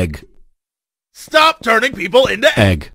egg, Stop turning people into egg.